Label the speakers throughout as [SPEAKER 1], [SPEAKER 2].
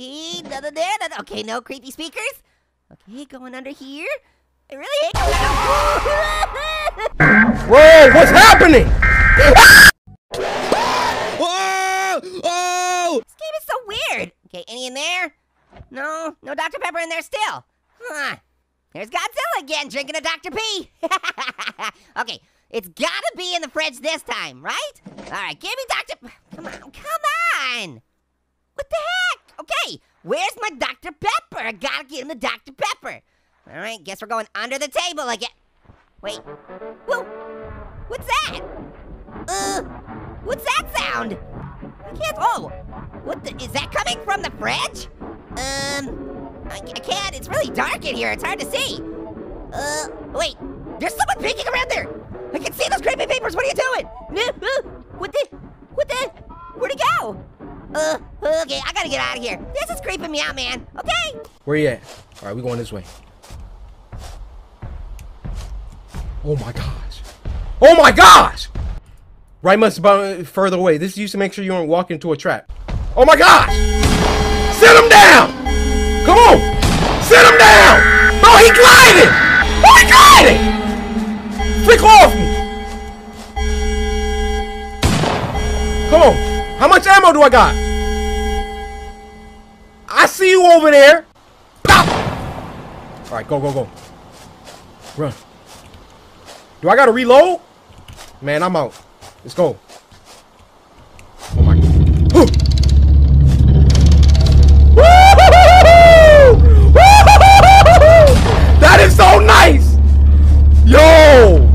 [SPEAKER 1] Okay, nothing there. Nothing. Okay, no creepy speakers. Okay, going under here. I really hate.
[SPEAKER 2] Whoa, what's happening?
[SPEAKER 3] Whoa! Oh!
[SPEAKER 1] This game is so weird. Okay, any in there? No, no Dr. Pepper in there still. Huh. There's Godzilla again drinking a Dr. P. okay, it's gotta be in the fridge this time, right? All right, give me Dr. P- Come on, come on. What the heck? Okay, where's my Dr. Pepper? I gotta get him the Dr. Pepper. All right, guess we're going under the table again. Wait, whoa, what's that? Uh, what's that sound? I can't. Oh, what the? Is that coming from the fridge? Um, I, I can't. It's really dark in here. It's hard to see. Uh, wait. There's someone peeking around there. I can see those creepy papers. What are you doing? What the? What the? Where'd he go? Uh, okay. I gotta get out of here. This is creeping me out, man. Okay.
[SPEAKER 2] Where you at? All right, we going this way. Oh my gosh. Oh my gosh! Right must about further away. This used to make sure you don't walk into a trap. Oh my gosh! Sit him down! Come on! Sit him down! Oh, he gliding! Oh, he gliding! Flick off me! Come on! How much ammo do I got? I see you over there! Pop! Alright, go, go, go. Run. Do I gotta reload? Man, I'm out. Let's go. Oh my. That is so nice! Yo!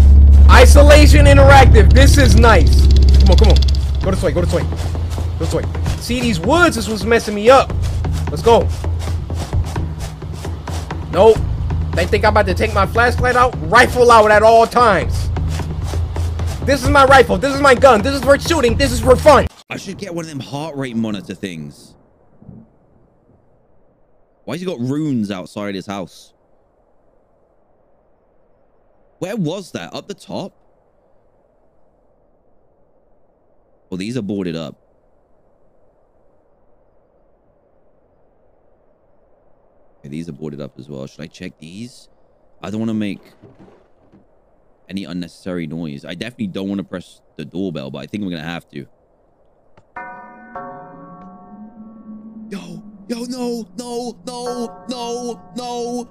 [SPEAKER 2] Isolation Interactive. This is nice. Come on, come on. Go this way, go this way. Go this way. See, these woods this was messing me up. Let's go. Nope. They think I'm about to take my flashlight out? Rifle out at all times. This is my rifle. This is my gun. This is for shooting. This is for fun.
[SPEAKER 3] I should get one of them heart rate monitor things. Why's he got runes outside his house? Where was that? Up the top? Well, these are boarded up. Okay, these are boarded up as well. Should I check these? I don't want to make any unnecessary noise. I definitely don't want to press the doorbell, but I think I'm going to have to. Yo, yo, no, no, no, no, no.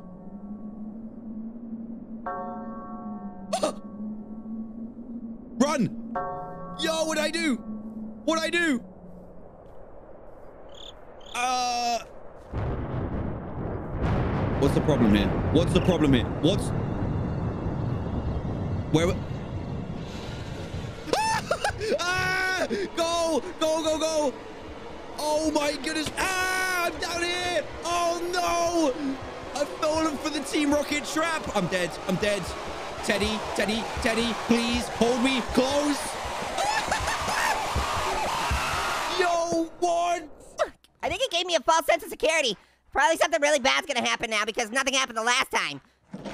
[SPEAKER 3] Ah! Run! Yo, what'd I do? What'd I do? Uh... What's the problem here? What's the problem here? What's... Where... ah! Go! Go, go, go! Oh my goodness! Ah! I'm down here! Oh no! I've fallen for the Team Rocket trap! I'm dead. I'm dead. Teddy, Teddy, Teddy, please hold me close. Yo, what?
[SPEAKER 1] I think it gave me a false sense of security. Probably something really bad's gonna happen now because nothing happened the last time.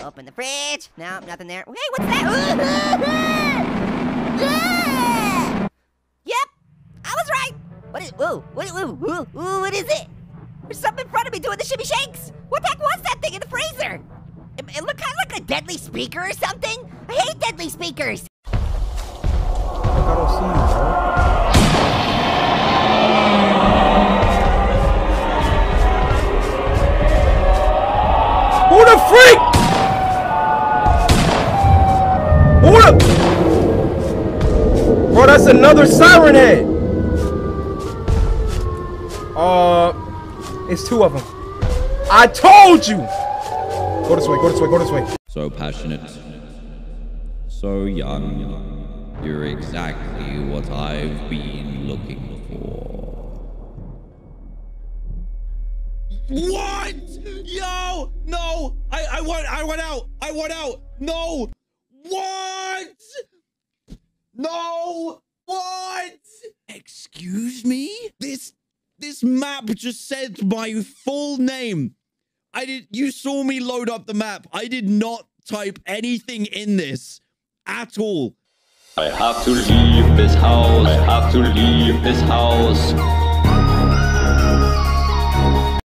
[SPEAKER 1] Open the fridge. No, nothing there. Hey, what's that? yep, I was right. What is? Whoa, what? Whoa, whoa, whoa, what is it? There's something in front of me doing the shimmy shakes. What the heck was that thing in the freezer? It, it looked kind of like a deadly speaker or something. I hate deadly speakers.
[SPEAKER 2] Who the? Bro, that's another siren head. Uh, it's two of them. I told you. Go this way. Go this way. Go this way.
[SPEAKER 3] So passionate. So young. You're exactly what I've been looking for. What? Yo! No! I, I want I want out! I want out! No! What? No! What? Excuse me? This this map just said my full name. I did you saw me load up the map. I did not type anything in this at all.
[SPEAKER 4] I have to leave this house. I have to leave this house.